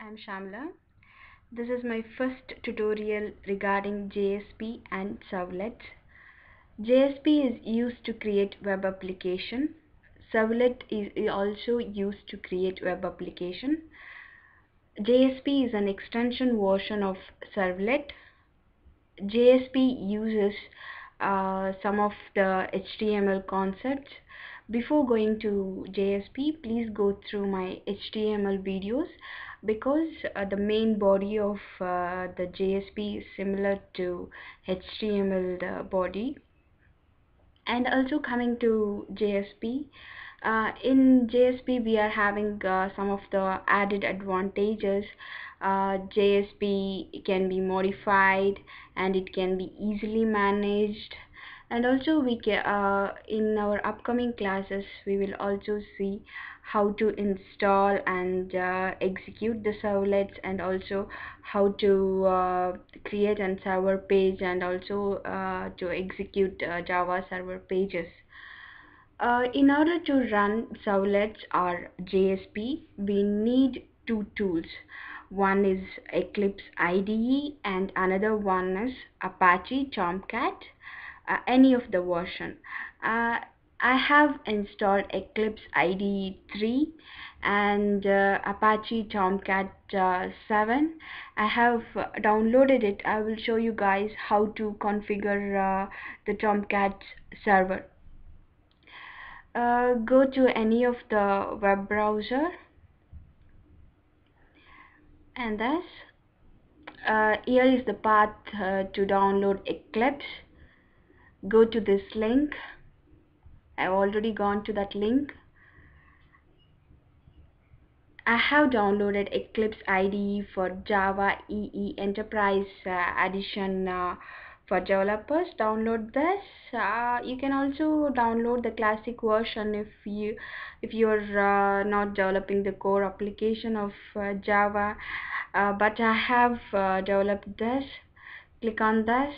I'm Shyamala. This is my first tutorial regarding JSP and servlets. JSP is used to create web application. Servlet is also used to create web application. JSP is an extension version of servlet. JSP uses uh, some of the HTML concepts. Before going to JSP, please go through my HTML videos because uh, the main body of uh, the JSP is similar to HTML the body. And also coming to JSP uh, in JSP we are having uh, some of the added advantages. Uh, JSP can be modified and it can be easily managed and also we uh, in our upcoming classes we will also see how to install and uh, execute the servlets and also how to uh, create a server page and also uh, to execute uh, Java server pages. Uh, in order to run servlets or JSP, we need two tools. One is Eclipse IDE and another one is Apache Tomcat, uh, any of the version. Uh, I have installed Eclipse IDE 3 and uh, Apache Tomcat uh, 7. I have downloaded it. I will show you guys how to configure uh, the Tomcat server. Uh, go to any of the web browser and thus uh, here is the path uh, to download Eclipse. Go to this link. I've already gone to that link. I have downloaded Eclipse IDE for Java EE Enterprise uh, Edition uh, for developers. Download this. Uh, you can also download the classic version if you if you're uh, not developing the core application of uh, Java. Uh, but I have developed this. Click on this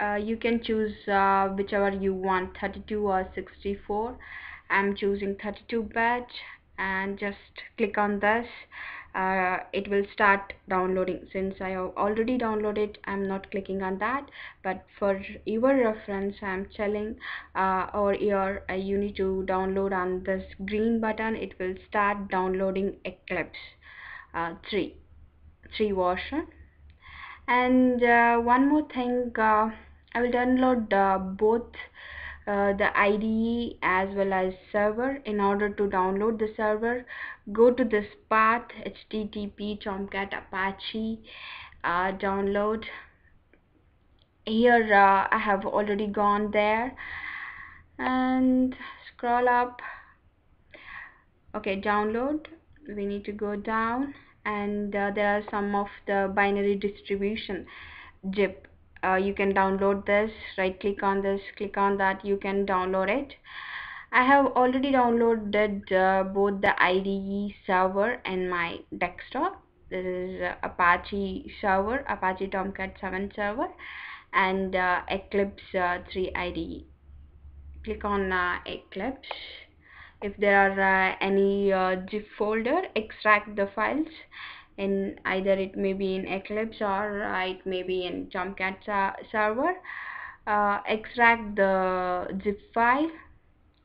uh, you can choose uh, whichever you want 32 or 64 I'm choosing 32 bit and just click on this. Uh, it will start downloading. Since I have already downloaded I'm not clicking on that. But for your reference I'm telling uh, or your uh, you need to download on this green button. It will start downloading Eclipse uh, 3 3 version and uh, one more thing uh, I will download uh, both uh, the IDE as well as server. In order to download the server go to this path http tomcat apache uh, download. Here uh, I have already gone there. And scroll up. Okay download. We need to go down and uh, there are some of the binary distribution zip uh, you can download this right click on this click on that you can download it. I have already downloaded uh, both the IDE server and my desktop. This is uh, Apache server Apache Tomcat 7 server and uh, Eclipse uh, 3 IDE click on Eclipse if there are any zip folder extract the files in either it may be in Eclipse or uh, it may be in Tomcat server. Uh, extract the zip file.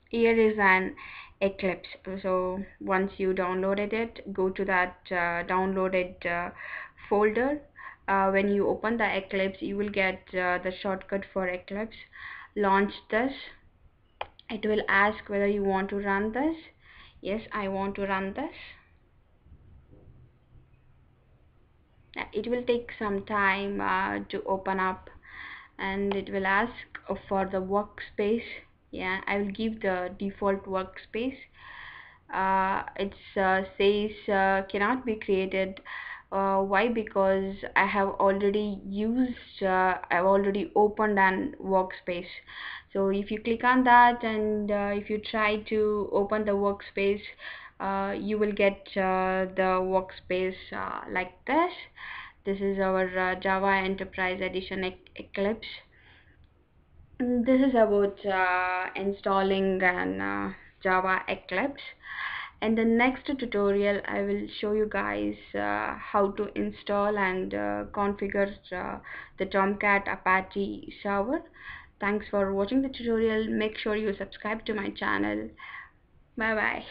Here is an Eclipse. So once you downloaded it go to that uh, downloaded uh, folder. Uh, when you open the Eclipse you will get uh, the shortcut for Eclipse. Launch this it will ask whether you want to run this. Yes I want to run this. It will take some time uh, to open up and it will ask for the workspace. Yeah I will give the default workspace. Uh, it uh, says uh, cannot be created uh, why? Because I have already used uh, I've already opened an workspace. So if you click on that and if you try to open the workspace uh, you will get uh, the workspace uh, like this. This is our uh, Java Enterprise Edition e Eclipse. This is about uh, installing an uh, Java Eclipse in the next tutorial I will show you guys uh, how to install and uh, configure uh, the Tomcat Apache server. Thanks for watching the tutorial. Make sure you subscribe to my channel. Bye bye